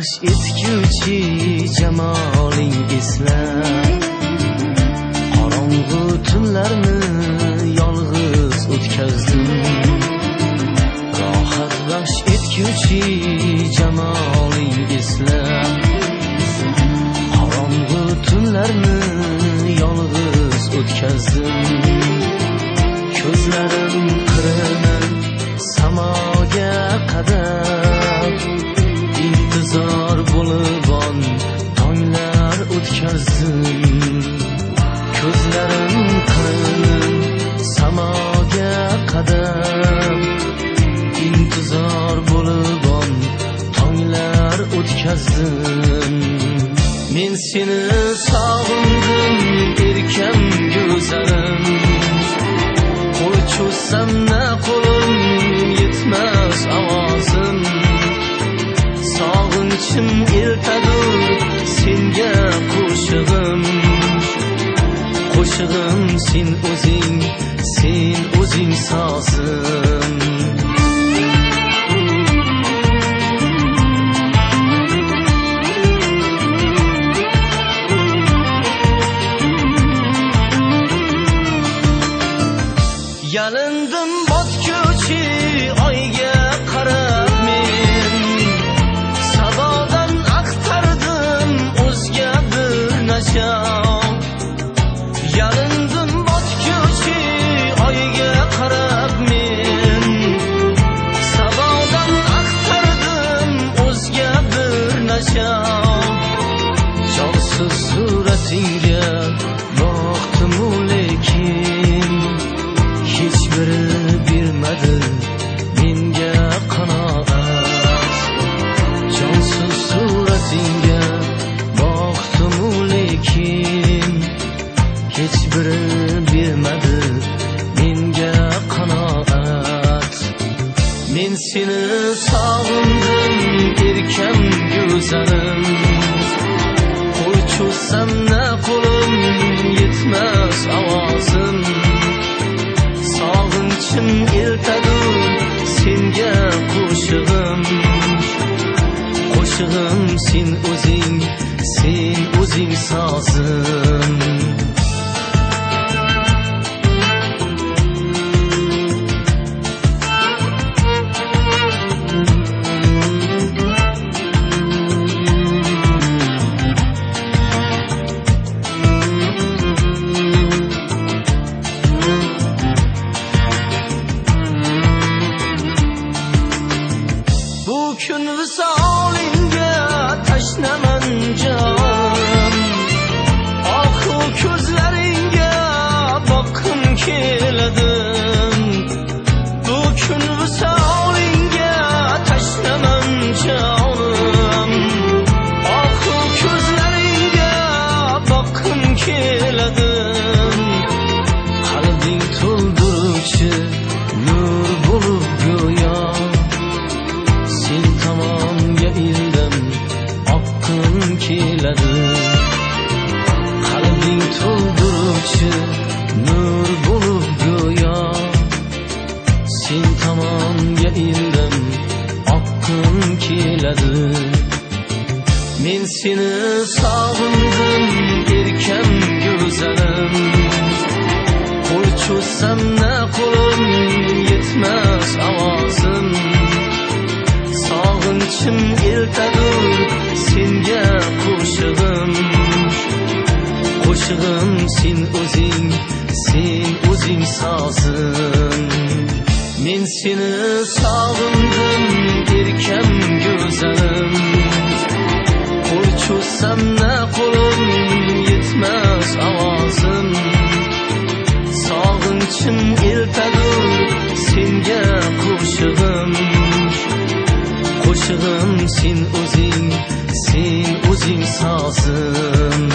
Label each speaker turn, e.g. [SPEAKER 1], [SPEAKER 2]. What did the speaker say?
[SPEAKER 1] baxsh etguvchi jamoling eslab qorong'u tunlarni yolg'iz o'tkazdim rohat baxsh etguvchi jamoling eslab qorong'u tunlarni yolg'iz o'tkazdim ko'zlarim o'tkazdim ko'zlarim qirini samoga qadab intizor bo'lib on tonglar o'tkazdim men seni sen o'zing sen o'zing sozim men seni sog'indim erkam go'zalim sog'indim erkam go'zalim qo'l cho'zsam na qo'lim yetmas ovozim sog'inchim eltadur senga qo'shig'im qo'shig'im sen o'zing sen o'zing sozim men seni sog'indim cho'zsam na qo'lim yetmas ovozim sog'inchim eltadur senga qo'shig'im qo'shig'im sen o'zing sen o'zing sozim